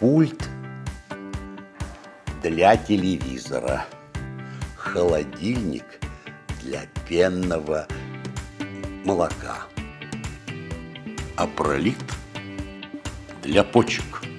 пульт для телевизора, холодильник для пенного молока, а пролит для почек.